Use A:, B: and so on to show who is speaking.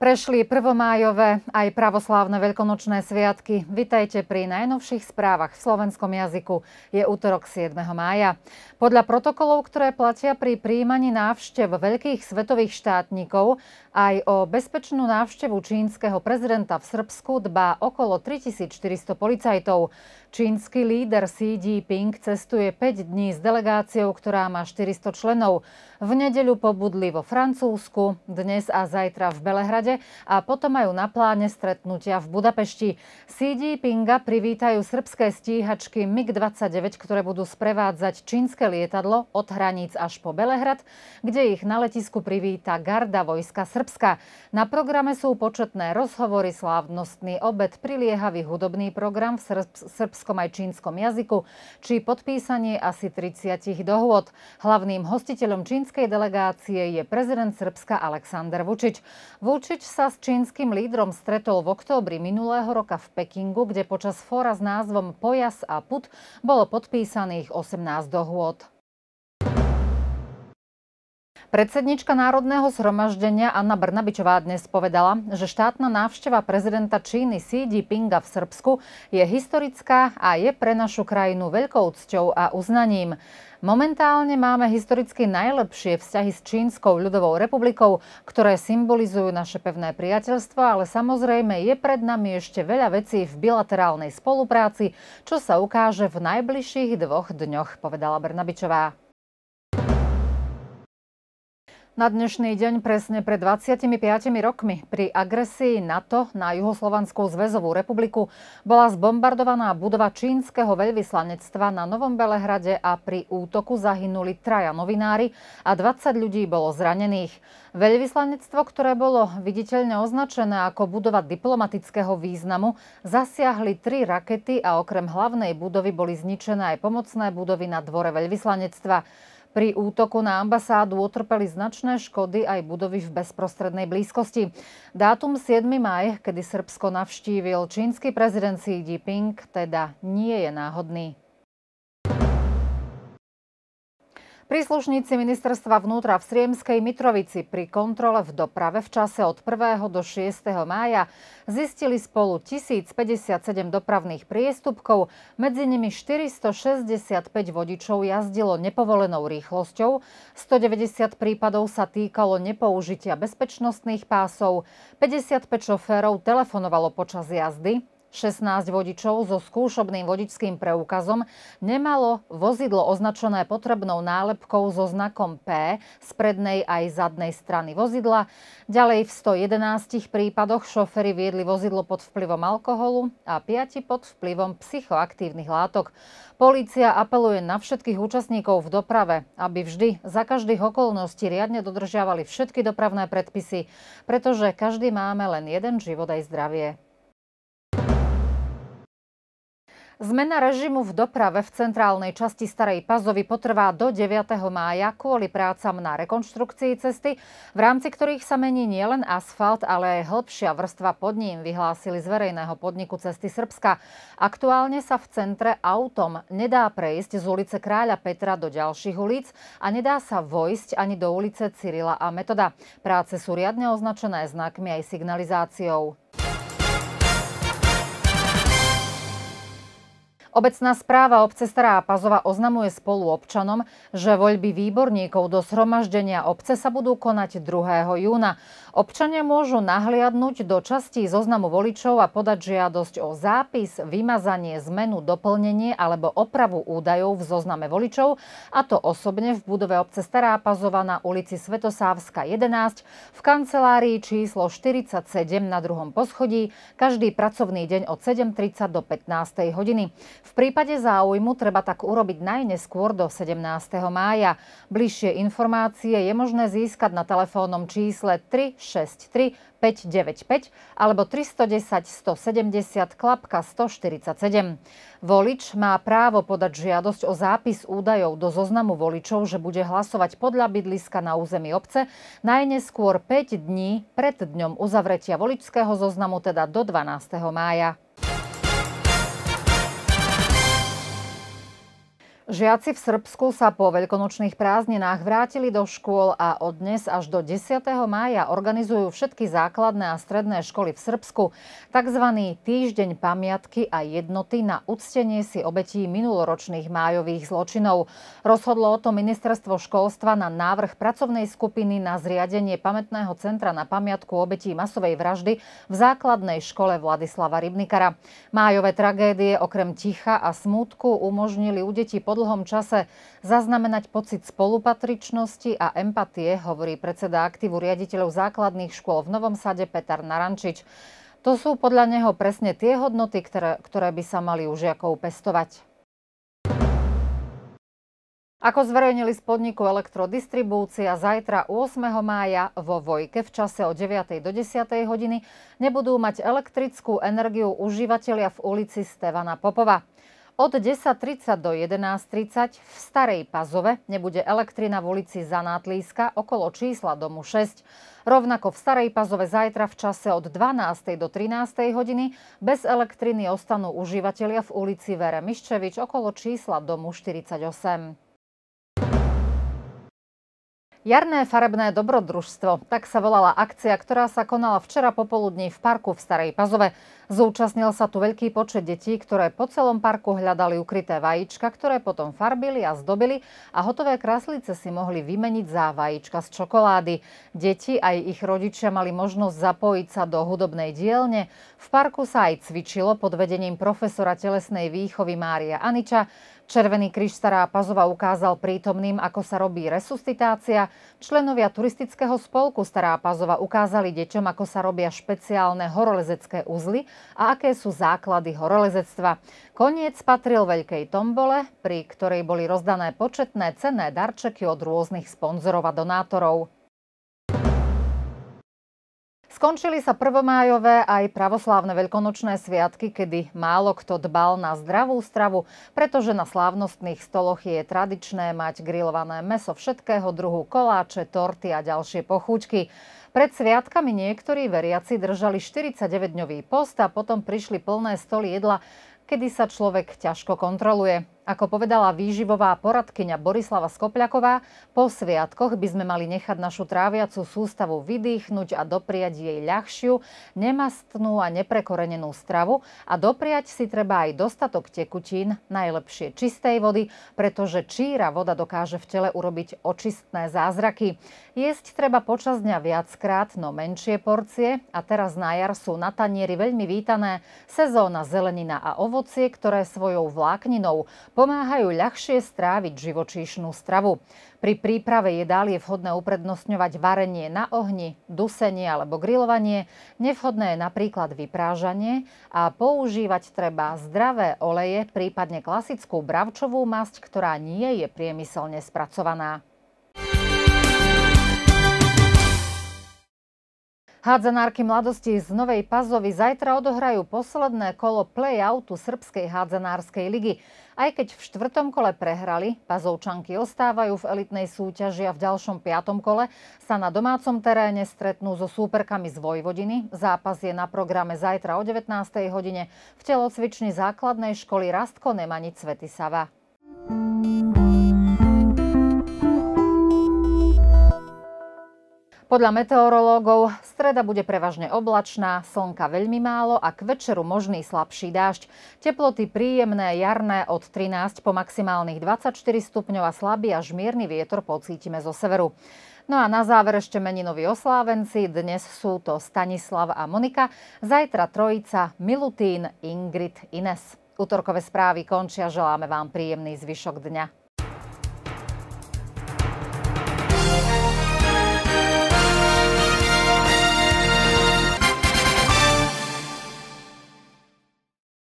A: Prešli prvomájové aj pravoslávne veľkonočné sviatky. Vitajte pri najnovších správach v slovenskom jazyku. Je útorok 7. mája. Podľa protokolov, ktoré platia pri príjmaní návštev veľkých svetových štátnikov, aj o bezpečnú návštevu čínskeho prezidenta v Srbsku dbá okolo 3400 policajtov. Čínsky líder Xi Jinping cestuje 5 dní s delegáciou, ktorá má 400 členov. V nedeľu pobudli vo Francúzsku, dnes a zajtra v Belehrade a potom majú na pláne stretnutia v Budapešti. Xi Jinpinga privítajú srbské stíhačky MiG-29, ktoré budú sprevádzať čínske lietadlo od hraníc až po Belehrad, kde ich na letisku privíta garda vojska Srbska. Na programe sú početné rozhovory, slávnostný obed, priliehavý hudobný program v Srbsku srbskom aj čínskom jazyku, či podpísanie asi 30 dohôd. Hlavným hostiteľom čínskej delegácie je prezident Srbska Aleksandr Vučič. Vučič sa s čínskym lídrom stretol v októbri minulého roka v Pekingu, kde počas fóra s názvom Pojas a put bolo podpísaných 18 dohôd. Predsednička Národného zhromaždenia Anna Brnabičová dnes povedala, že štátna návšteva prezidenta Číny Xi Jinpinga v Srbsku je historická a je pre našu krajinu veľkou cťou a uznaním. Momentálne máme historicky najlepšie vzťahy s Čínskou ľudovou republikou, ktoré symbolizujú naše pevné priateľstvo, ale samozrejme je pred nami ešte veľa vecí v bilaterálnej spolupráci, čo sa ukáže v najbližších dvoch dňoch, povedala Brnabičová. Na dnešný deň presne pred 25 rokmi pri agresii NATO na Juhoslovanskú zväzovú republiku bola zbombardovaná budova čínskeho veľvyslanectva na Novom Belehrade a pri útoku zahynuli traja novinári a 20 ľudí bolo zranených. Veľvyslanectvo, ktoré bolo viditeľne označené ako budova diplomatického významu, zasiahli tri rakety a okrem hlavnej budovy boli zničené aj pomocné budovy na dvore veľvyslanectva. Pri útoku na ambasádu utrpeli značné škody aj budovy v bezprostrednej blízkosti. Dátum 7. maj, kedy Srbsko navštívil čínsky prezident Xi Jinping, teda nie je náhodný. Príslušníci ministerstva vnútra v Sriemskej Mitrovici pri kontrole v doprave v čase od 1. do 6. mája zistili spolu 1057 dopravných priestupkov, medzi nimi 465 vodičov jazdilo nepovolenou rýchlosťou, 190 prípadov sa týkalo nepoužitia bezpečnostných pásov, 55 šoférov telefonovalo počas jazdy, 16 vodičov so skúšobným vodičským preukazom nemalo vozidlo označené potrebnou nálepkou so znakom P z prednej aj zadnej strany vozidla. Ďalej v 111 prípadoch šofery viedli vozidlo pod vplyvom alkoholu a 5 pod vplyvom psychoaktívnych látok. Polícia apeluje na všetkých účastníkov v doprave, aby vždy za každých okolností riadne dodržiavali všetky dopravné predpisy, pretože každý máme len jeden život aj zdravie. Zmena režimu v doprave v centrálnej časti Starej Pazovy potrvá do 9. mája kvôli prácam na rekonštrukcii cesty, v rámci ktorých sa mení nielen asfalt, ale aj hĺbšia vrstva pod ním, vyhlásili z verejného podniku Cesty Srbska. Aktuálne sa v centre autom nedá prejsť z ulice Kráľa Petra do ďalších ulic a nedá sa vojsť ani do ulice Cyrila a Metoda. Práce sú riadne označené znakmi aj signalizáciou. Obecná správa obce Stará Pazova oznamuje spolu občanom, že voľby výborníkov do zhromaždenia obce sa budú konať 2. júna. Občania môžu nahliadnúť do častí zoznamu voličov a podať žiadosť o zápis, vymazanie, zmenu, doplnenie alebo opravu údajov v zozname voličov, a to osobne v budove obce Stará Pazova na ulici Svetosávska 11 v kancelárii číslo 47 na druhom poschodí každý pracovný deň od 7.30 do 15. hodiny. V prípade záujmu treba tak urobiť najneskôr do 17. mája. Bližšie informácie je možné získať na telefónnom čísle 363 595 alebo 310 170 klapka 147. Volič má právo podať žiadosť o zápis údajov do zoznamu voličov, že bude hlasovať podľa bydliska na území obce najneskôr 5 dní pred dňom uzavretia voličského zoznamu, teda do 12. mája. Žiaci v Srbsku sa po veľkonočných prázdninách vrátili do škôl a od dnes až do 10. mája organizujú všetky základné a stredné školy v Srbsku tzv. týždeň pamiatky a jednoty na uctenie si obetí minuloročných májových zločinov. Rozhodlo o to ministerstvo školstva na návrh pracovnej skupiny na zriadenie pamätného centra na pamiatku obetí masovej vraždy v základnej škole Vladislava Rybnikara. Májové tragédie okrem ticha a smútku umožnili u detí pod dlhom čase zaznamenať pocit spolupatričnosti a empatie, hovorí predseda aktívu riaditeľov základných škôl v Novom Sade Petar Narančič. To sú podľa neho presne tie hodnoty, ktoré, ktoré by sa mali u žiakov pestovať. Ako zverejnili z podniku Elektrodistribúcia, zajtra 8. mája vo Vojke v čase od 9. do 10. hodiny nebudú mať elektrickú energiu užívateľia v ulici Stevana Popova. Od 10.30 do 11.30 v Starej Pazove nebude elektrina v ulici Zanátlíska okolo čísla domu 6. Rovnako v Starej Pazove zajtra v čase od 12. do 13. hodiny bez elektriny ostanú užívateľia v ulici Vere Miščevič okolo čísla domu 48. Jarné farebné dobrodružstvo, tak sa volala akcia, ktorá sa konala včera popoludní v parku v Starej Pazove. Zúčastnil sa tu veľký počet detí, ktoré po celom parku hľadali ukryté vajíčka, ktoré potom farbili a zdobili a hotové kráslice si mohli vymeniť za vajíčka z čokolády. Deti aj ich rodičia mali možnosť zapojiť sa do hudobnej dielne. V parku sa aj cvičilo pod vedením profesora telesnej výchovy Mária Aniča. Červený kríž Stará Pazova ukázal prítomným, ako sa robí resuscitácia. Členovia turistického spolku Stará Pazova ukázali deťom, ako sa robia špeciálne horolezecké uzly a aké sú základy horolezectva. Koniec patril veľkej tombole, pri ktorej boli rozdané početné cenné darčeky od rôznych sponzorov a donátorov. Skončili sa prvomájové aj pravoslávne veľkonočné sviatky, kedy málo kto dbal na zdravú stravu, pretože na slávnostných stoloch je tradičné mať grillované meso všetkého druhu, koláče, torty a ďalšie pochúčky. Pred sviatkami niektorí veriaci držali 49-dňový post a potom prišli plné stoly jedla, kedy sa človek ťažko kontroluje. Ako povedala výživová poradkyňa Borislava Skopľaková, po sviatkoch by sme mali nechať našu tráviacu sústavu vydýchnuť a dopriať jej ľahšiu, nemastnú a neprekorenenú stravu a dopriať si treba aj dostatok tekutín, najlepšie čistej vody, pretože číra voda dokáže v tele urobiť očistné zázraky. Jesť treba počas dňa viackrát, no menšie porcie a teraz na jar sú na tanieri veľmi vítané sezóna zelenina a ovocie, ktoré svojou vlákninou pomáhajú ľahšie stráviť živočíšnu stravu. Pri príprave jedál je vhodné uprednostňovať varenie na ohni, dusenie alebo grilovanie. Nevhodné je napríklad vyprážanie a používať treba zdravé oleje, prípadne klasickú bravčovú masť, ktorá nie je priemyselne spracovaná. Hádzanárky mladosti z Novej Pazovy zajtra odohrajú posledné kolo play-outu Srbskej hádzanárskej ligy. Aj keď v štvrtom kole prehrali, Pazovčanky ostávajú v elitnej súťaži a v ďalšom piatom kole sa na domácom teréne stretnú so súperkami z Vojvodiny. Zápas je na programe zajtra o 19. hodine v telocvični základnej školy Rastko Nemanic Svetisava. Podľa meteorológov streda bude prevažne oblačná, slnka veľmi málo a k večeru možný slabší dážď. Teploty príjemné, jarné od 13 po maximálnych 24 stupňov a slabý až mierny vietor pocítime zo severu. No a na záver ešte meninoví oslávenci. Dnes sú to Stanislav a Monika, zajtra trojica Milutín, Ingrid, Ines. Útorkové správy končia, želáme vám príjemný zvyšok dňa.